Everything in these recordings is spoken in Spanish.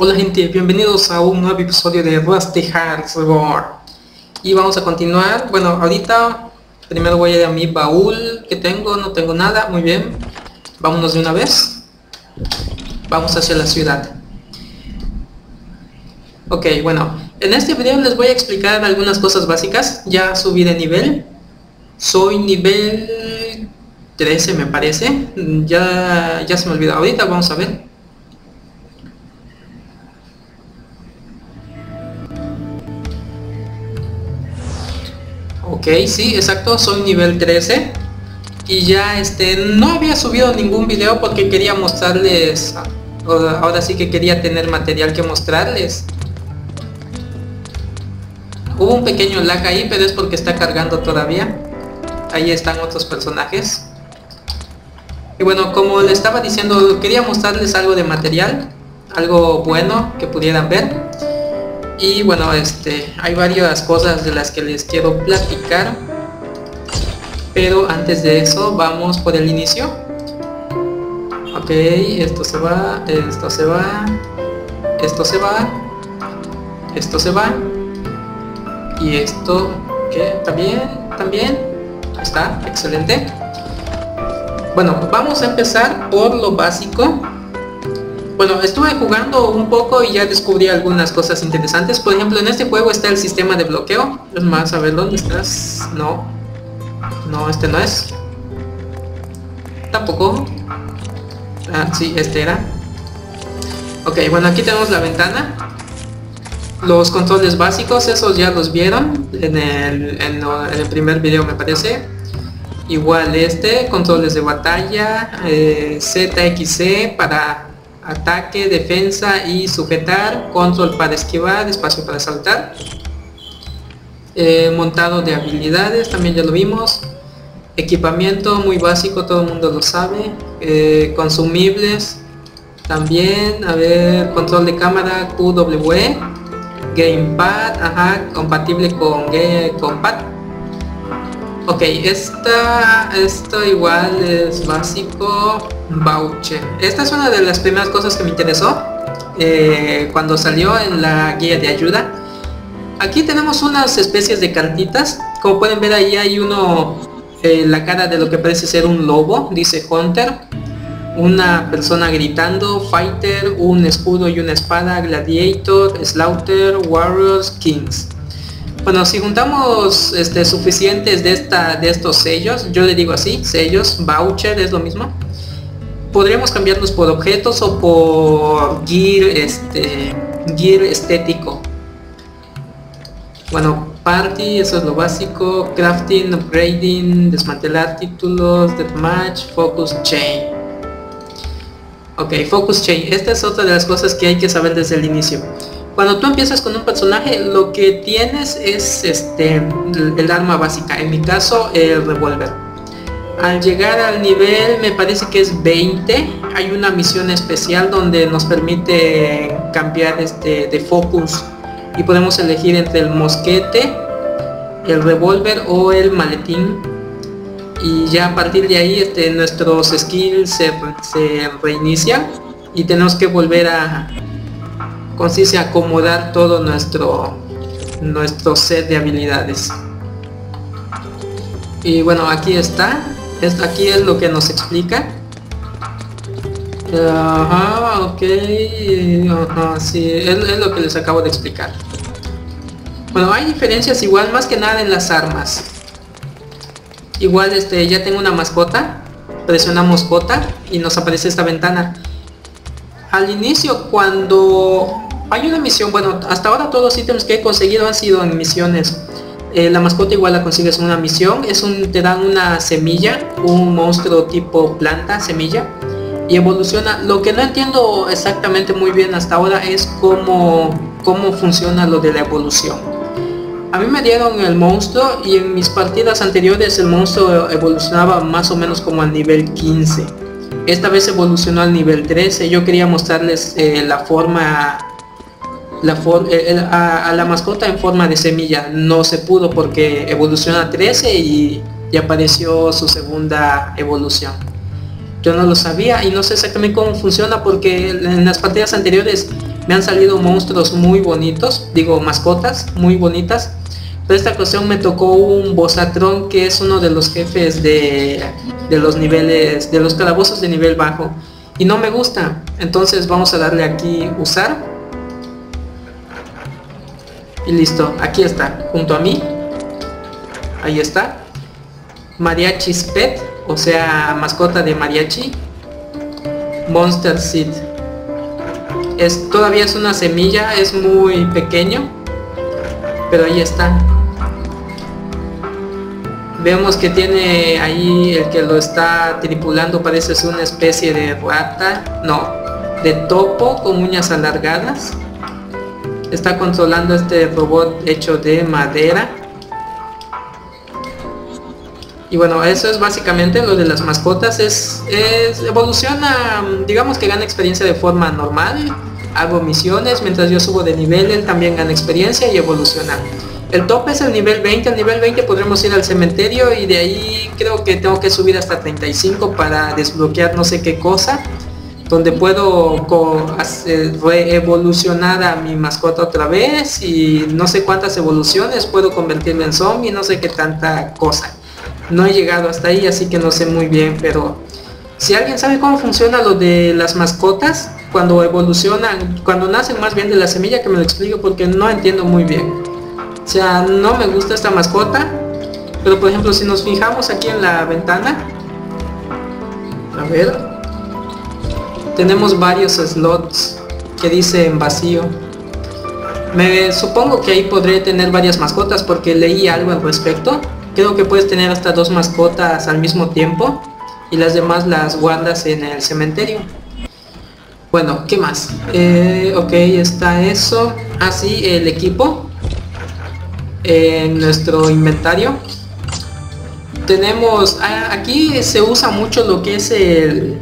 Hola gente, bienvenidos a un nuevo episodio de Rusty Hearts War Y vamos a continuar, bueno, ahorita primero voy a ir a mi baúl que tengo, no tengo nada, muy bien. Vámonos de una vez. Vamos hacia la ciudad. Ok, bueno, en este video les voy a explicar algunas cosas básicas. Ya subí de nivel. Soy nivel 13 me parece. Ya, ya se me olvidó, ahorita vamos a ver Ok, sí, exacto, soy nivel 13 y ya este no había subido ningún video porque quería mostrarles ahora sí que quería tener material que mostrarles. Hubo un pequeño lag ahí pero es porque está cargando todavía. Ahí están otros personajes. Y bueno como le estaba diciendo quería mostrarles algo de material algo bueno que pudieran ver y bueno este hay varias cosas de las que les quiero platicar pero antes de eso vamos por el inicio. Ok esto se va esto se va esto se va esto se va. Y esto que también también está excelente. Bueno vamos a empezar por lo básico bueno, estuve jugando un poco y ya descubrí algunas cosas interesantes. Por ejemplo, en este juego está el sistema de bloqueo. Es más, a ver, ¿dónde estás? No. No, este no es. Tampoco. Ah, sí, este era. Ok, bueno, aquí tenemos la ventana. Los controles básicos, esos ya los vieron en el, primer video me parece. Igual este, controles de batalla, eh, ZXC para ataque, defensa y sujetar, control para esquivar, espacio para saltar. Eh, montado de habilidades, también ya lo vimos. Equipamiento muy básico, todo el mundo lo sabe. Eh, consumibles, también, a ver, control de cámara QWE. Gamepad, ajá, compatible con, con pad Ok, esta, esto igual es básico voucher. Esta es una de las primeras cosas que me interesó eh, cuando salió en la guía de ayuda. Aquí tenemos unas especies de cartitas. Como pueden ver ahí hay uno, eh, la cara de lo que parece ser un lobo, dice Hunter. Una persona gritando, Fighter, un escudo y una espada, Gladiator, Slaughter, Warriors, Kings. Bueno, si juntamos este, suficientes de, esta, de estos sellos, yo le digo así, sellos, voucher, es lo mismo. Podríamos cambiarlos por objetos o por gear, este, gear estético. Bueno, party, eso es lo básico, crafting, upgrading, desmantelar títulos, deathmatch, focus chain. Ok, focus chain, esta es otra de las cosas que hay que saber desde el inicio. Cuando tú empiezas con un personaje, lo que tienes es este el arma básica, en mi caso el revólver. Al llegar al nivel, me parece que es 20, hay una misión especial donde nos permite cambiar este de focus y podemos elegir entre el mosquete, el revólver o el maletín. Y ya a partir de ahí este, nuestros skills se, se reinician y tenemos que volver a, consiste acomodar todo nuestro nuestro set de habilidades. Y bueno aquí está esto aquí es lo que nos explica. Ajá ok. Ajá, sí es, lo que les acabo de explicar. Bueno hay diferencias igual más que nada en las armas. Igual este ya tengo una mascota presionamos J y nos aparece esta ventana. Al inicio cuando hay una misión, bueno, hasta ahora todos los ítems que he conseguido han sido en misiones. Eh, la mascota igual la consigues en una misión, es un, te dan una semilla, un monstruo tipo planta, semilla, y evoluciona. Lo que no entiendo exactamente muy bien hasta ahora es cómo, cómo funciona lo de la evolución. A mí me dieron el monstruo y en mis partidas anteriores el monstruo evolucionaba más o menos como al nivel 15. Esta vez evolucionó al nivel 13. Yo quería mostrarles eh, la forma la eh, a, la mascota en forma de semilla no se pudo porque evoluciona a 13 y, apareció su segunda evolución. Yo no lo sabía y no sé exactamente cómo funciona porque en las partidas anteriores Me han salido monstruos muy bonitos, digo mascotas muy bonitas. Pero esta ocasión me tocó un Bosatron que es uno de los jefes de, de los niveles, de los calabozos de nivel bajo. Y no me gusta. Entonces vamos a darle aquí usar. Y listo, aquí está, junto a mí. Ahí está. Mariachi's Pet, o sea, mascota de mariachi. Monster Seed. Es, todavía es una semilla, es muy pequeño. Pero ahí está. Vemos que tiene ahí el que lo está tripulando parece ser una especie de rata, no, de topo con uñas alargadas. Está controlando este robot hecho de madera. Y bueno, eso es básicamente lo de las mascotas. Es, es, evoluciona, digamos que gana experiencia de forma normal. Hago misiones, mientras yo subo de nivel, él también gana experiencia y evoluciona. El tope es el nivel 20, al nivel 20 podremos ir al cementerio y de ahí creo que tengo que subir hasta 35 para desbloquear no sé qué cosa. Donde puedo evolucionar a mi mascota otra vez y no sé cuántas evoluciones puedo convertirme en zombie, no sé qué tanta cosa. No he llegado hasta ahí, así que no sé muy bien, pero si alguien sabe cómo funciona lo de las mascotas, cuando evolucionan, cuando nacen más bien de la semilla, que me lo explique porque no entiendo muy bien. O sea, no me gusta esta mascota. Pero por ejemplo, si nos fijamos aquí en la ventana. A ver. Tenemos varios slots que dicen vacío. Me supongo que ahí podré tener varias mascotas porque leí algo al respecto. Creo que puedes tener hasta dos mascotas al mismo tiempo y las demás las guardas en el cementerio. Bueno, ¿qué más? Eh, ok, está eso. Así, ah, el equipo en nuestro inventario tenemos ah, aquí se usa mucho lo que es el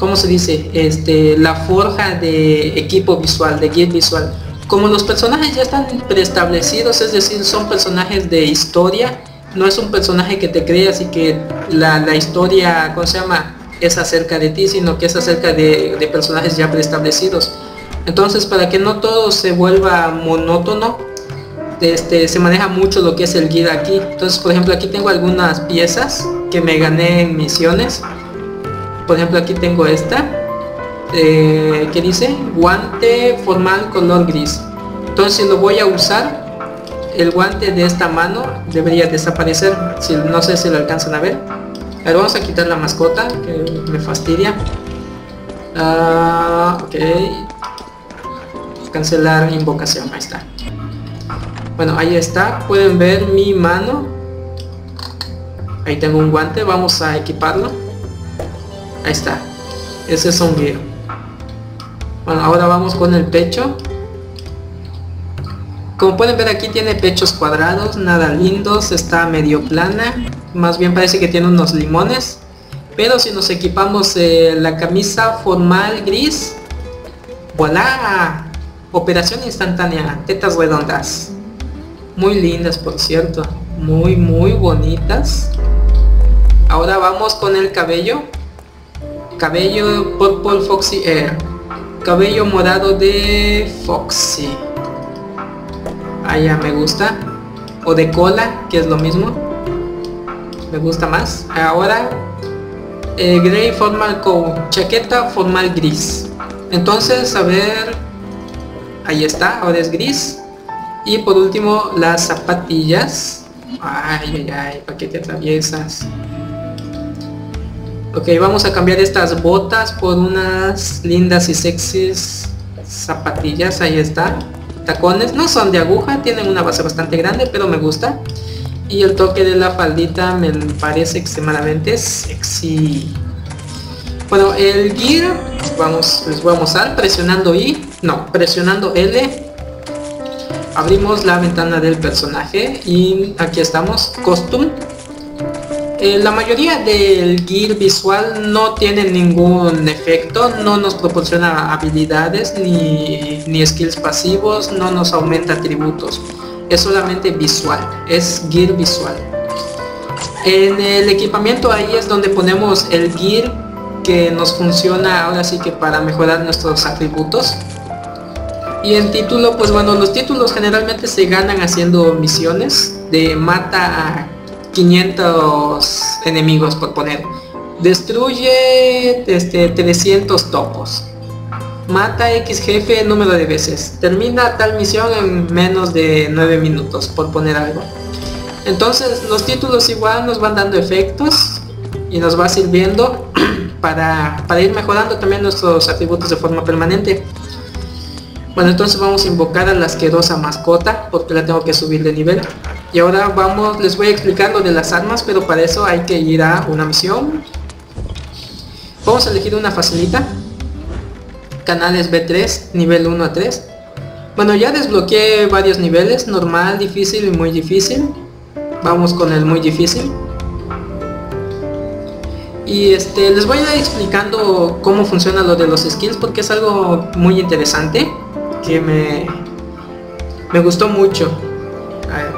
¿cómo se dice? Este, la forja de equipo visual, de guía visual. Como los personajes ya están preestablecidos, es decir, son personajes de historia, no es un personaje que te creas y que la, historia, ¿cómo se llama? Es acerca de ti, sino que es acerca de, de personajes ya preestablecidos. Entonces, para que no todo se vuelva monótono, este, se maneja mucho lo que es el guía aquí. Entonces, por ejemplo, aquí tengo algunas piezas que me gané en misiones. Por ejemplo, aquí tengo esta. Eh, que dice? Guante formal color gris. Entonces, lo voy a usar, el guante de esta mano debería desaparecer. Si, no sé si lo alcanzan a ver. A ver, vamos a quitar la mascota, que me fastidia. Ah, ok. Cancelar invocación, ahí está. Bueno, ahí está. Pueden ver mi mano. Ahí tengo un guante. Vamos a equiparlo. Ahí está. Ese es guía. Bueno, ahora vamos con el pecho. Como pueden ver aquí tiene pechos cuadrados, nada lindos, está medio plana. Más bien parece que tiene unos limones. Pero si nos equipamos eh, la camisa formal gris, voilà, operación instantánea, tetas redondas muy lindas por cierto muy muy bonitas ahora vamos con el cabello cabello purple foxy air cabello morado de foxy. Allá me gusta. O de cola que es lo mismo. Me gusta más. Ahora eh, gray formal con chaqueta formal gris. Entonces a ver ahí está ahora es gris. Y por último, las zapatillas. Ay, ay, ay, ¿para qué te? Ok, vamos a cambiar estas botas por unas lindas y sexys zapatillas. Ahí está. Tacones, no son de aguja, tienen una base bastante grande, pero me gusta. Y el toque de la faldita me parece extremadamente sexy. Bueno, el gear, vamos, les voy a mostrar presionando I, no, presionando L abrimos la ventana del personaje y aquí estamos, costume. Eh, la mayoría del gear visual no tiene ningún efecto, no nos proporciona habilidades ni, ni skills pasivos, no nos aumenta atributos. Es solamente visual, es gear visual. En el equipamiento ahí es donde ponemos el gear que nos funciona ahora sí que para mejorar nuestros atributos Y el título, pues bueno, los títulos generalmente se ganan haciendo misiones de mata a 500 enemigos por poner. Destruye este, 300 topos. Mata X jefe número de veces. Termina tal misión en menos de 9 minutos, por poner algo. Entonces los títulos igual nos van dando efectos y nos va sirviendo para, para ir mejorando también nuestros atributos de forma permanente. Bueno, entonces vamos a invocar a la asquerosa mascota porque la tengo que subir de nivel. Y ahora vamos, les voy a explicar lo de las armas, pero para eso hay que ir a una misión. Vamos a elegir una facilita. Canales B3, nivel 1 a 3. Bueno, ya desbloqueé varios niveles, normal, difícil y muy difícil. Vamos con el muy difícil. Y este, les voy a ir explicando cómo funciona lo de los skills porque es algo muy interesante que me, me gustó mucho.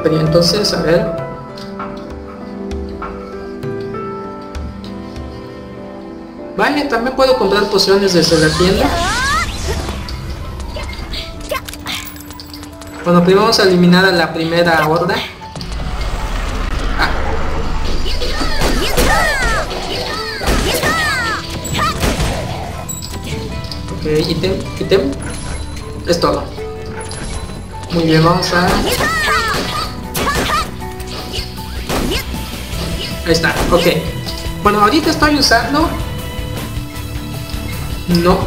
pero entonces, a ver. Vaya, también puedo comprar pociones desde la tienda. Bueno, primero vamos a eliminar a la primera horda. Ah. Ok, ítem, ítem. Es todo. Muy bien, vamos a... Ahí está, ok. Bueno, ahorita estoy usando... No.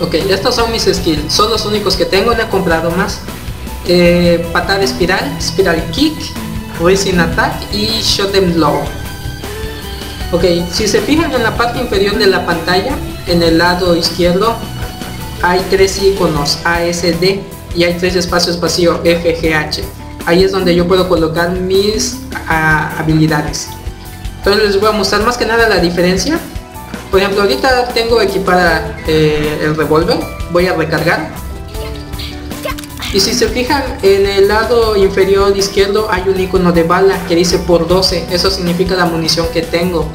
Ok, estos son mis skills. Son los únicos que tengo, no he comprado más. Eh, patada espiral, spiral kick, racing attack y shot them low. Ok, si se fijan en la parte inferior de la pantalla, en el lado izquierdo hay tres iconos ASD y hay tres espacios vacíos FGH. Ahí es donde yo puedo colocar mis habilidades. Entonces les voy a mostrar más que nada la diferencia. Por ejemplo, ahorita tengo equipada eh, el revólver. Voy a recargar. Y si se fijan, en el lado inferior izquierdo hay un icono de bala que dice por 12. Eso significa la munición que tengo.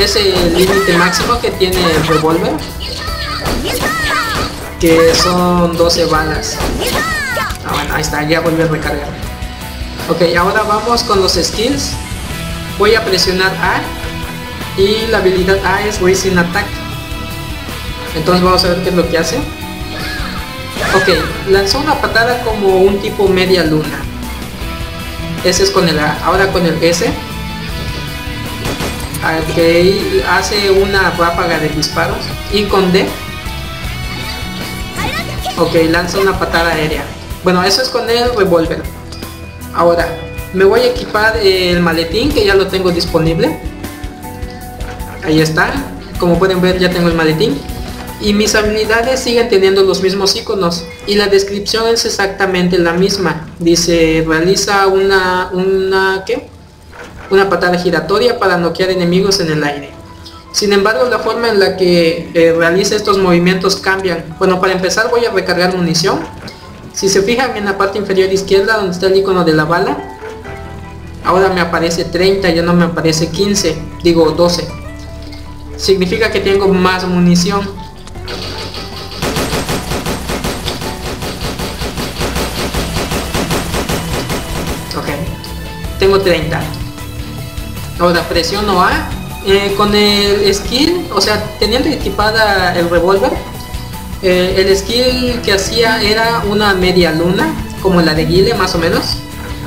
Es el límite máximo que tiene el revólver que son 12 balas. Ah, bueno, ahí está, ya vuelve a recargar. Ok, ahora vamos con los skills. Voy a presionar A y la habilidad A es Racing Attack. Entonces vamos a ver qué es lo que hace. Ok, lanzó una patada como un tipo media luna. Ese es con el A. Ahora con el S. Ok, hace una ráfaga de disparos. Y con D Ok, lanza una patada aérea. Bueno, eso es con el revólver. Ahora, me voy a equipar el maletín que ya lo tengo disponible. Ahí está. Como pueden ver ya tengo el maletín. Y mis habilidades siguen teniendo los mismos iconos. Y la descripción es exactamente la misma. Dice, realiza una, una, ¿qué? Una patada giratoria para noquear enemigos en el aire. Sin embargo, la forma en la que eh, realiza estos movimientos cambian. Bueno, para empezar voy a recargar munición. Si se fijan en la parte inferior izquierda donde está el icono de la bala, ahora me aparece 30, ya no me aparece 15, digo 12. Significa que tengo más munición. Ok, tengo 30. Ahora presiono A eh, con el skill, o sea, teniendo equipada el revólver, eh, el skill que hacía era una media luna, como la de Guile más o menos.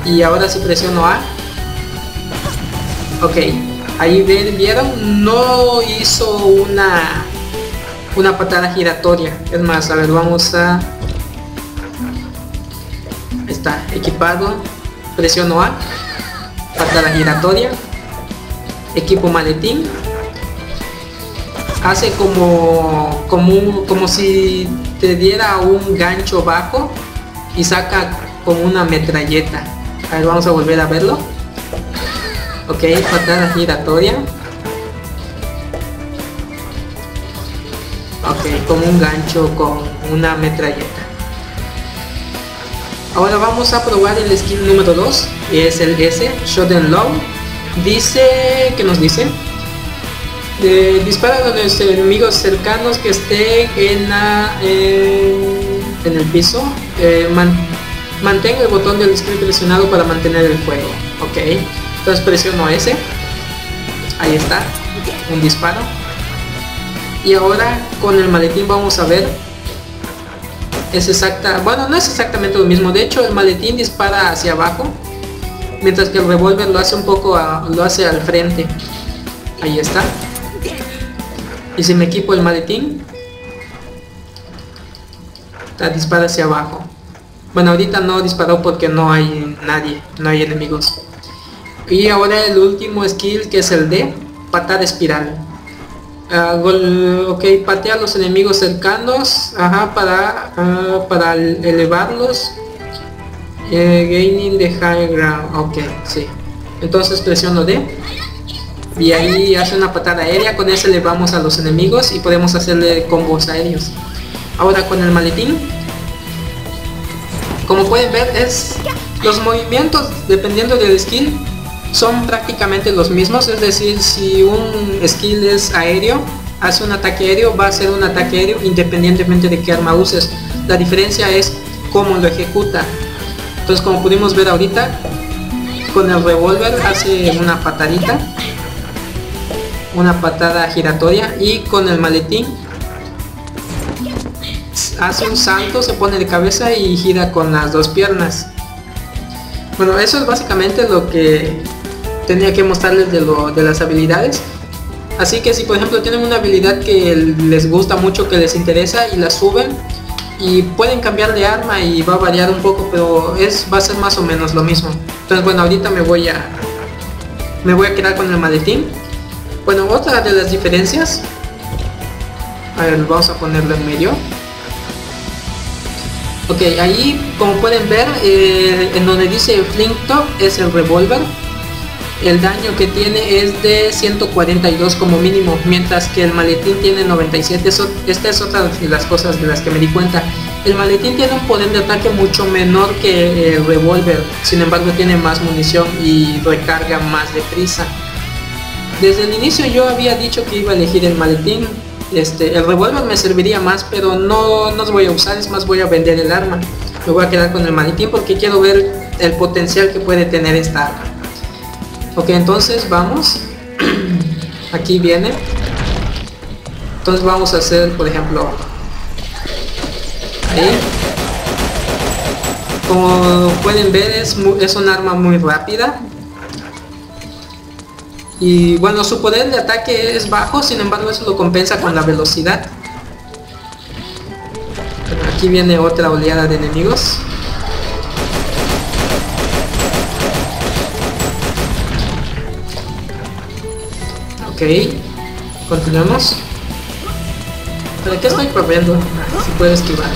Y ahora si presiono A. Ok, ahí vieron, no hizo una, una patada giratoria. Es más, a ver, vamos a... está, equipado, presiono A, patada giratoria equipo maletín. Hace como como como si te diera un gancho bajo y saca como una metralleta. A ver vamos a volver a verlo. Ok patada giratoria. Ok como un gancho con una metralleta. Ahora vamos a probar el skill número 2 es el S Shot and Low Dice, ¿qué nos dice? Dispara a los enemigos cercanos que estén en, en el piso. Eh, mantenga el botón del script presionado para mantener el fuego. Ok. Entonces presiono ese. Ahí está. Un disparo. Y ahora con el maletín vamos a ver. Es exacta. Bueno, no es exactamente lo mismo. De hecho, el maletín dispara hacia abajo. Mientras que el revólver lo hace un poco lo hace al frente. Ahí está. Y si me equipo el maletín, dispara hacia abajo. Bueno, ahorita no disparó porque no hay nadie, no hay enemigos. Y ahora el último skill que es el de patada espiral. Uh, ok, patea los enemigos cercanos ajá, para, ah, para elevarlos. Eh, gaining the high ground. Ok, sí. Entonces presiono D y ahí hace una patada aérea, con ese le vamos a los enemigos y podemos hacerle combos aéreos. Ahora con el maletín, como pueden ver es los movimientos dependiendo del skill son prácticamente los mismos, es decir, si un skill es aéreo, hace un ataque aéreo, va a ser un ataque aéreo independientemente de qué arma uses. La diferencia es cómo lo ejecuta. Entonces como pudimos ver ahorita, con el revólver hace una patadita una patada giratoria y con el maletín hace un salto, se pone de cabeza y gira con las dos piernas. Bueno, eso es básicamente lo que tenía que mostrarles de, lo, de las habilidades. Así que si por ejemplo tienen una habilidad que les gusta mucho, que les interesa y la suben y pueden cambiar de arma y va a variar un poco, pero es va a ser más o menos lo mismo. Entonces bueno, ahorita me voy a me voy a quedar con el maletín bueno, otra de las diferencias, a ver, vamos a ponerlo en medio. Ok, ahí como pueden ver, eh, en donde dice Flinktop es el revólver. El daño que tiene es de 142 como mínimo, mientras que el maletín tiene 97. esta es otra de las cosas de las que me di cuenta. El maletín tiene un poder de ataque mucho menor que el revólver, sin embargo tiene más munición y recarga más deprisa. Desde el inicio yo había dicho que iba a elegir el maletín. Este, el revólver me serviría más, pero no, no lo voy a usar, es más voy a vender el arma. Me voy a quedar con el maletín porque quiero ver el potencial que puede tener esta arma. Ok, entonces vamos. Aquí viene. Entonces vamos a hacer, por ejemplo, ahí. Como pueden ver es, es un arma muy rápida y bueno, su poder de ataque es bajo, sin embargo eso lo compensa con la velocidad. Aquí viene otra oleada de enemigos. Ok, continuamos. ¿Para qué estoy corriendo? Si puedo esquivar.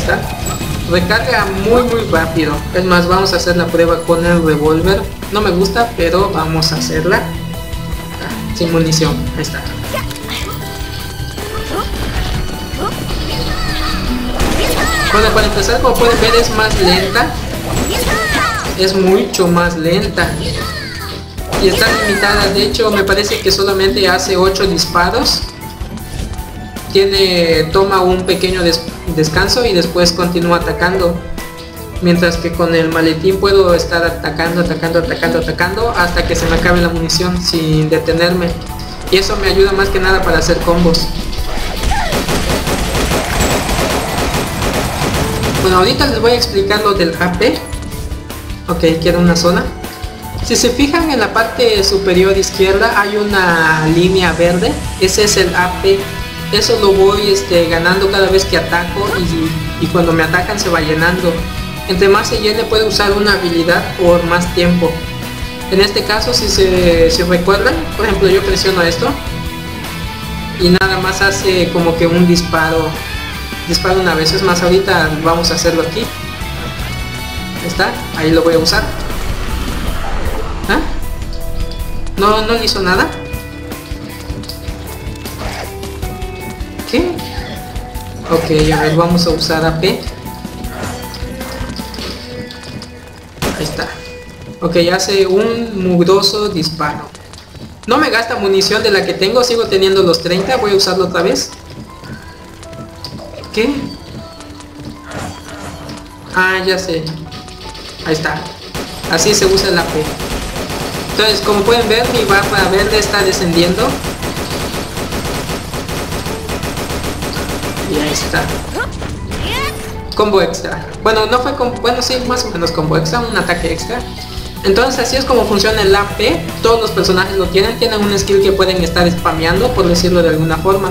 ¿Está? recarga muy muy rápido es más vamos a hacer la prueba con el revólver no me gusta pero vamos a hacerla ah, sin munición ahí está bueno para empezar como pueden ver es más lenta es mucho más lenta y está limitada. De hecho me parece que solamente hace 8 disparos. Tiene toma un pequeño descanso y después continúa atacando. Mientras que con el maletín puedo estar atacando atacando atacando atacando hasta que se me acabe la munición sin detenerme. Y eso me ayuda más que nada para hacer combos. Bueno ahorita les voy a explicar lo del AP ok queda una zona si se fijan en la parte superior izquierda hay una línea verde ese es el AP eso lo voy este, ganando cada vez que ataco y, cuando me atacan se va llenando. Entre más se llene puede usar una habilidad por más tiempo. En este caso si se, recuerdan, por ejemplo yo presiono esto y nada más hace como que un disparo. Disparo una vez, es más ahorita vamos a hacerlo aquí. Está, ahí lo voy a usar. No, no hizo nada. Ok, a ver, vamos a usar AP. Ahí está. Ok, hace un mugroso disparo. No me gasta munición de la que tengo, sigo teniendo los 30, voy a usarlo otra vez. ¿Qué? Ah, ya sé. Ahí está. Así se usa la P. Entonces, como pueden ver, mi barra verde está descendiendo. Y ahí está. Combo extra. Bueno, no fue como... Bueno, sí, más o menos combo extra, un ataque extra. Entonces así es como funciona el AP, todos los personajes lo tienen, tienen un skill que pueden estar spameando, por decirlo de alguna forma.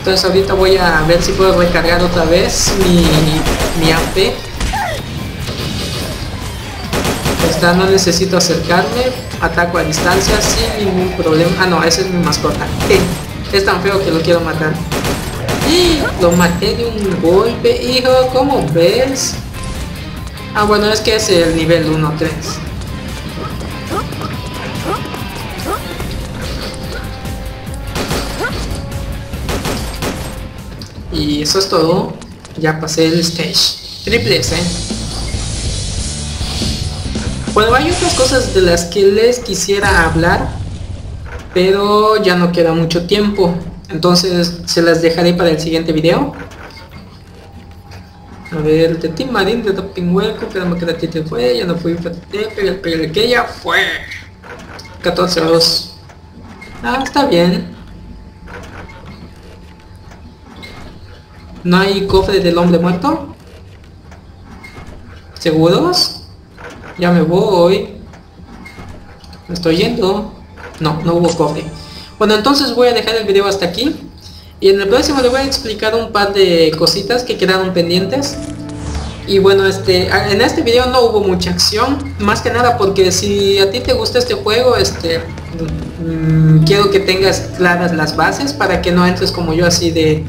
Entonces ahorita voy a ver si puedo recargar otra vez mi, mi AP. Está, no necesito acercarme, ataco a distancia sin ningún problema. Ah no, esa es mi mascota. Es tan feo que lo quiero matar. Lo maté de un golpe, hijo, ¿cómo ves? Ah, bueno, es que es el nivel 1-3. Y eso es todo. Ya pasé el stage. Triple S. Bueno, hay otras cosas de las que les quisiera hablar. Pero ya no queda mucho tiempo. Entonces se las dejaré para el siguiente video. A ver, de Team Marín de Doping Hueco, que la te fue, ya no fui, pero el que ya fue. 14 2. Ah, está bien. ¿No hay cofre del hombre muerto? ¿Seguros? Ya me voy. Me estoy yendo. No, no hubo cofre. Bueno, entonces voy a dejar el video hasta aquí. Y en el próximo le voy a explicar un par de cositas que quedaron pendientes. Y bueno, este, en este video no hubo mucha acción, más que nada porque si a ti te gusta este juego, este, mm, quiero que tengas claras las bases para que no entres como yo así de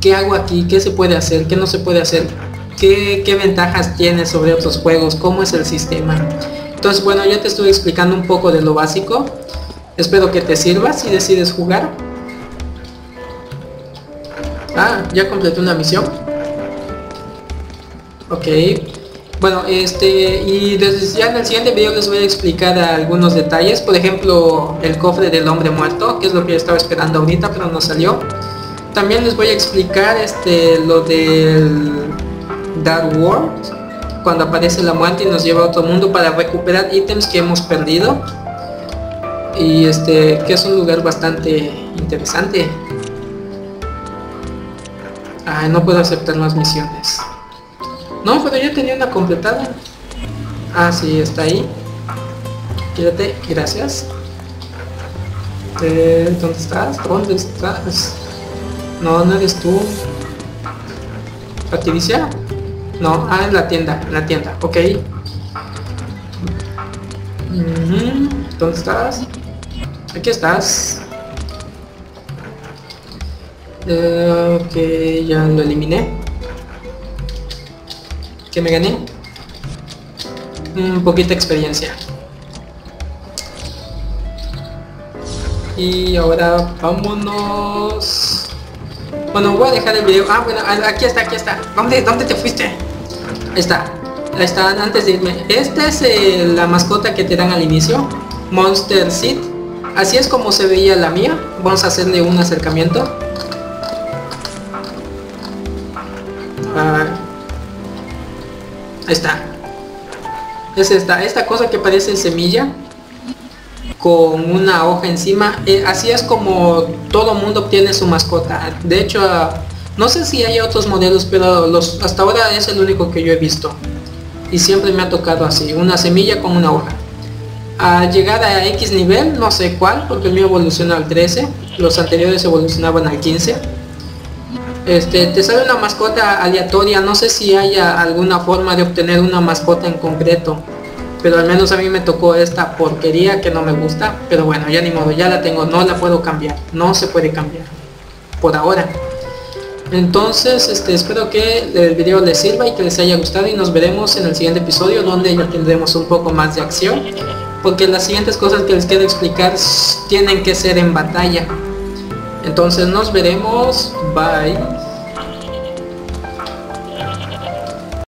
qué hago aquí, qué se puede hacer, qué no se puede hacer, qué, ventajas tiene sobre otros juegos, cómo es el sistema. Entonces bueno, yo te estoy explicando un poco de lo básico. Espero que te sirva si decides jugar. Ah, ya completé una misión. Ok. Bueno, este, y desde ya en el siguiente video les voy a explicar algunos detalles. Por ejemplo, el cofre del hombre muerto, que es lo que yo estaba esperando ahorita, pero no salió. También les voy a explicar este, lo del Dark World, cuando aparece la muerte y nos lleva a otro mundo para recuperar ítems que hemos perdido. Y este, que es un lugar bastante interesante. Ay, no puedo aceptar más misiones. No, pero yo tenía una completada. Ah, sí, está ahí. Quédate, gracias. Eh, ¿Dónde estás? ¿Dónde estás? No, no eres tú. ¿Patricia? No, ah, en la tienda, en la tienda, ok. ¿Dónde estás? Aquí estás. Eh, ok, ya lo eliminé. ¿Qué me gané? Un poquita experiencia. Y ahora vámonos. Bueno, voy a dejar el video. Ah, bueno, aquí está, aquí está. ¿Dónde, dónde te fuiste? Está. Ahí está, antes de irme. Esta es eh, la mascota que te dan al inicio. Monster Seed. Así es como se veía la mía. Vamos a hacerle un acercamiento. ahí está. Es esta, esta cosa que parece semilla con una hoja encima. Eh, así es como todo mundo obtiene su mascota. De hecho, ah, no sé si hay otros modelos, pero los, hasta ahora es el único que yo he visto. Y siempre me ha tocado así, una semilla con una hoja. Al llegar a X nivel, no sé cuál, porque el mío evoluciona al 13, los anteriores evolucionaban al 15 este, te sale una mascota aleatoria, no sé si haya alguna forma de obtener una mascota en concreto, pero al menos a mí me tocó esta porquería que no me gusta, pero bueno, ya ni modo, ya la tengo, no la puedo cambiar, no se puede cambiar, por ahora. Entonces, este, espero que el video les sirva y que les haya gustado y nos veremos en el siguiente episodio donde ya tendremos un poco más de acción, porque las siguientes cosas que les quiero explicar tienen que ser en batalla. Entonces nos veremos. Bye.